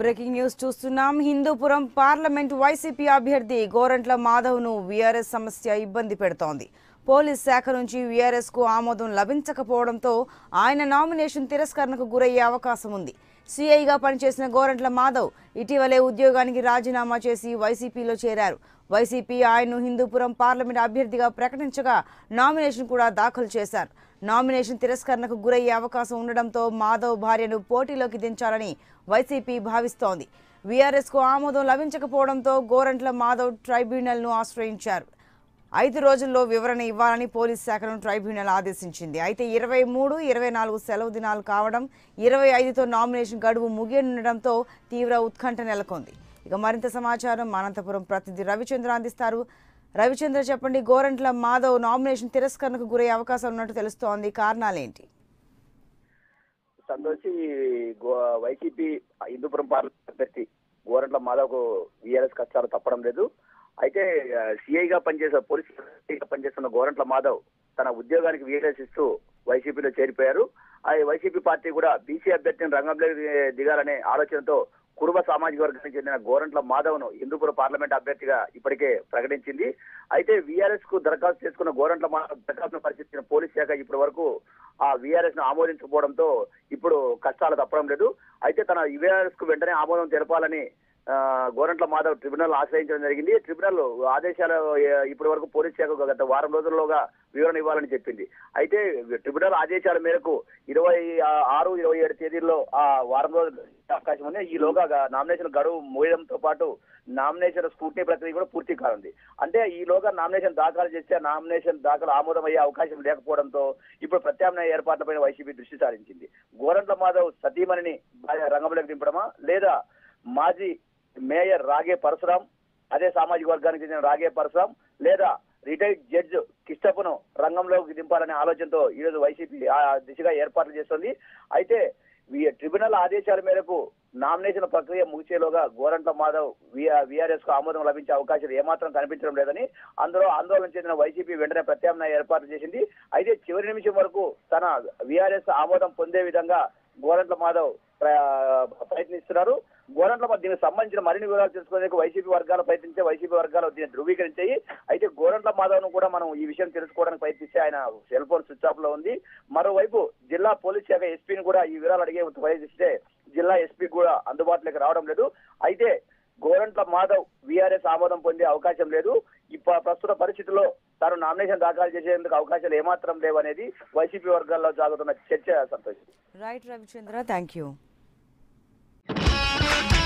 Breaking news చూస్తున్నాం. Hindupuram parliament YCP అభ్యర్థి Gorantla మాధవ్ను VRS సమస్య ఇబ్బంది పెడుతోంది. పోలీస్ శాఖ నుంచి వీఆర్ఎస్కు ఆమోదం లభించకపోవడంతో ఆయన నామినేషన్ తిరస్కరణకు గురయ్యే అవకాశం ఉంది. సిఐగా పనిచేసిన గోరంట్ల మాధవ్ ఇటీవలే ఉద్యోగానికి రాజీనామా చేసి వైసీపీలో చేరారు. వైసీపీ ఆయన్ను హిందూపురం పార్లమెంట్ అభ్యర్థిగా ప్రకటించగా నామినేషన్ కూడా దాఖలు చేశారు. నామినేషన్ తిరస్కరణకు గురయ్యే అవకాశం ఉండడంతో మాధవ్ భార్యను పోటీలోకి దించాలని వైసీపీ భావిస్తోంది. వీఆర్ఎస్కు ఆమోదం లభించకపోవడంతో గోరంట్ల మాధవ్ ట్రైబ్యునల్ను ఆశ్రయించారు. ఐదు రోజుల్లో వివరణ ఇవ్వాలని పోలీస్ శాఖను ట్రైబ్యునల్ ఆదేశించింది. అయితే ఇరవై మూడు ఇరవై నాలుగు సెలవు దినాలు కావడం ఇరవై ఐదుతో నామినేషన్ గడువు ముగియనుండడంతో తీవ్ర ఉత్కంఠ నెలకొంది. ఇక మరింత సమాచారం అనంతపురం ప్రతినిధి రవిచంద్ర అందిస్తారు. రవిచంద్ర చెప్పండి గోరంట్ల మాధవ్ నామినేషన్ తిరస్కరణకు గురయ్యే అవకాశం ఉన్నట్టు తెలుస్తోంది. కారణాలేంటి? సంతోషి వైసీపీ హిందూపురం పార్లమెంట్ అభ్యర్థి గోరంట్ల మాధవ్కు వీఆర్ఎస్ కష్టాలు తప్పడం లేదు. అయితే సిఐగా పనిచేసే పోలీస్ సిఐగా పనిచేస్తున్న గోరంట్ల మాధవ్ తన ఉద్యోగానికి వీఆర్ఎస్ వైసీపీలో చేరిపోయారు. ఆ వైసీపీ పార్టీ కూడా బీసీ అభ్యర్థిని రంగంలో దిగాలనే ఆలోచనతో కురుబ సామాజిక వర్గానికి చెందిన గోరంట్ల మాధవ్ను హిందూపురం పార్లమెంట్ అభ్యర్థిగా ఇప్పటికే ప్రకటించింది. అయితే వీఆర్ఎస్కు దరఖాస్తు చేసుకున్న గోరంట్ల మాధవ్ దరఖాస్తును పరిశీలించిన పోలీస్ శాఖ ఇప్పటి వరకు ఆ వీఆర్ఎస్ను ఆమోదించకపోవడంతో ఇప్పుడు కష్టాలు తప్పడం లేదు. అయితే తన వీఆర్ఎస్కు వెంటనే ఆమోదం తెలపాలని గోరంట్ల మాధవ్ ట్రిబ్యునల్ ఆశ్రయించడం జరిగింది. ట్రిబ్యునల్ ఆదేశాలు ఇప్పటి వరకు పోలీస్ శాఖ గత వారం రోజుల్లోగా వివరణ ఇవ్వాలని చెప్పింది. అయితే ట్రిబ్యునల్ ఆదేశాల మేరకు ఇరవై ఆరు ఇరవై ఏడు తేదీల్లో ఆ వారం రోజులు అవకాశం ఉంది. ఈలోగా లోగా నామినేషన్ గడువు ముగియడంతో పాటు నామినేషన్ స్కూటీ ప్రక్రియ కూడా పూర్తి కానుంది. అంటే ఈలోగా నామినేషన్ దాఖలు చేస్తే నామినేషన్ దాఖలు ఆమోదం అయ్యే అవకాశం లేకపోవడంతో ఇప్పుడు ప్రత్యామ్నాయ ఏర్పాట్లపై వైసీపీ దృష్టి సారించింది. గోరంట్ల మాధవ్ సతీమణిని భార్య రంగంలోకి దింపడమా? లేదా మాజీ మేయర్ రాగే పరశురాం అదే సామాజిక వర్గానికి చెందిన రాగే పరశురాం లేదా రిటైర్డ్ జడ్జ్ కిష్టపును రంగంలోకి దింపాలనే ఆలోచనతో ఈరోజు వైసీపీ ఆ దిశగా ఏర్పాట్లు చేస్తుంది. అయితే ఈ ట్రిబ్యునల్ ఆదేశాల మేరకు నామినేషన్ ప్రక్రియ ముగిసేలోగా గోరంట్ల మాధవ్ విఆర్ఎస్కు ఆమోదం లభించే అవకాశాలు ఏమాత్రం కనిపించడం లేదని అందులో ఆందోళన చెందిన వైసీపీ వెంటనే ప్రత్యామ్నాయ ఏర్పాట్లు చేసింది. అయితే చివరి నిమిషం వరకు తన విఆర్ఎస్ ఆమోదం పొందే విధంగా గోరంట్ల మాధవ్ ప్రయత్నిస్తున్నారు. గోరంట్ల దీనికి సంబంధించిన మరిన్ని వివరాలు తెలుసుకునేందుకు వైసీపీ వర్గాలు ప్రయత్నించే వైసీపీ వర్గాలు దీన్ని ధృవీకరించాయి. అయితే గోరంట్ల మాధవ్ను కూడా మనం ఈ విషయం తెలుసుకోవడానికి ప్రయత్నిస్తే ఆయన సెల్ ఫోన్ స్విచ్ ఆఫ్లో ఉంది. మరోవైపు జిల్లా పోలీస్ శాఖ ఎస్పీని కూడా ఈ వివరాలు అడిగే ప్రయత్నిస్తే జిల్లా ఎస్పీ కూడా అందుబాటులోకి రావడం లేదు. అయితే గోరంట్ల మాధవ్ వీఆర్ఎస్ ఆమోదం పొందే అవకాశం లేదు. ఇప్ప ప్రస్తుత పరిస్థితుల్లో తాను నామినేషన్ దాఖలు చేసేందుకు అవకాశాలు ఏమాత్రం లేవనేది వైసీపీ వర్గాల్లో జాగుతున్న చర్చ సంతోషం. Right Ravichandra thank you Thank you.